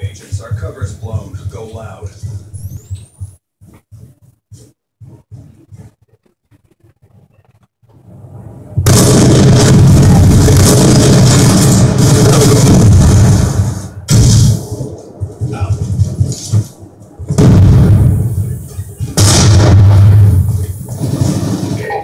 Agents, our cover's blown. Go loud.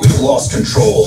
We've lost control.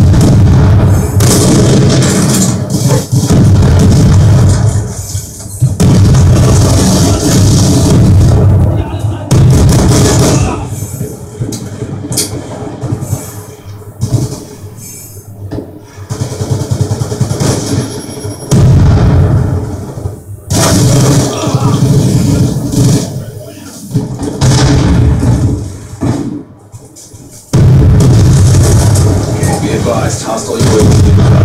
Advised, hostile UAV incoming.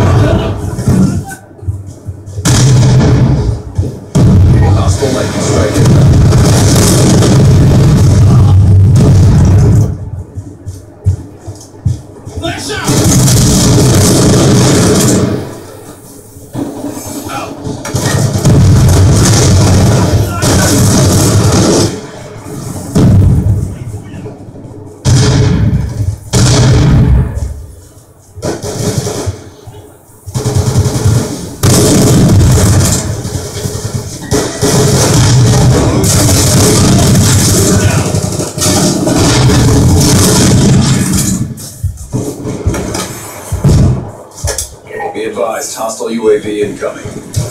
UAV incoming.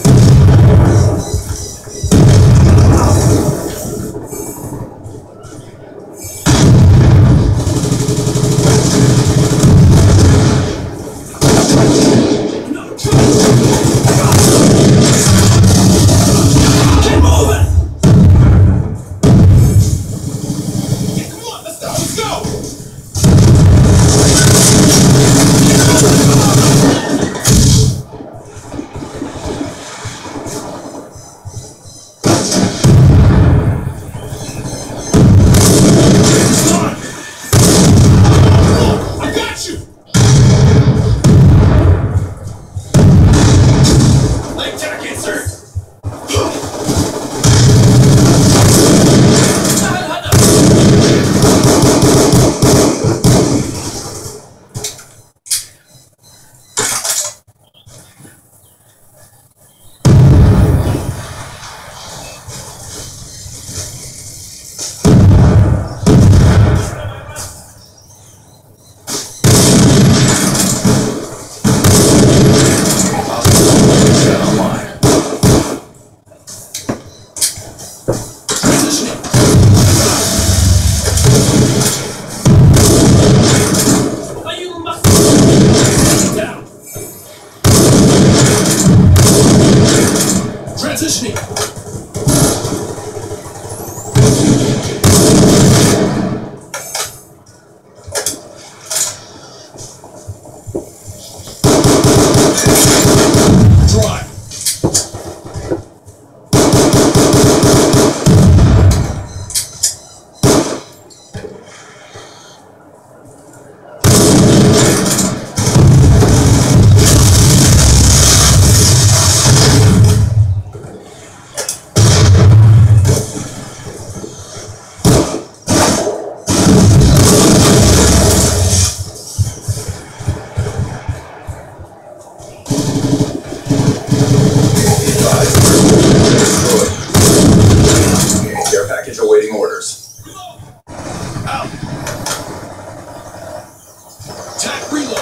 You! Attack reload.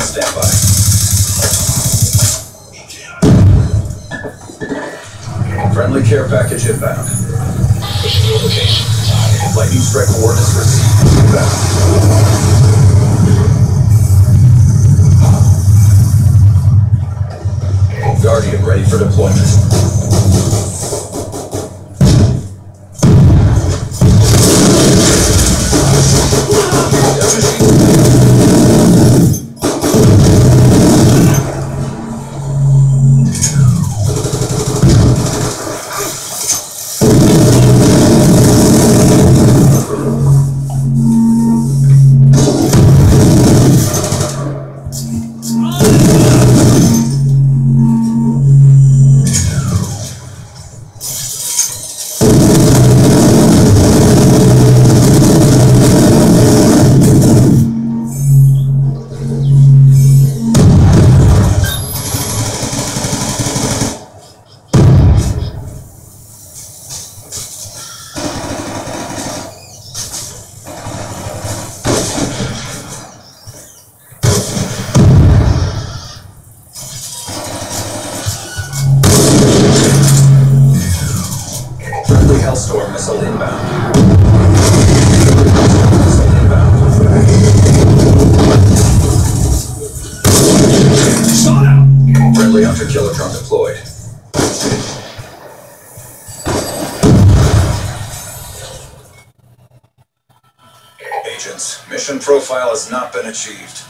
Standby. Friendly care package inbound. Pushing location. Lightning strike coordinates received. Inbound. Guardian ready for deployment. Missile inbound. Missile inbound. Shot out. Hunter Killer drone deployed. Agents, mission profile has not been achieved.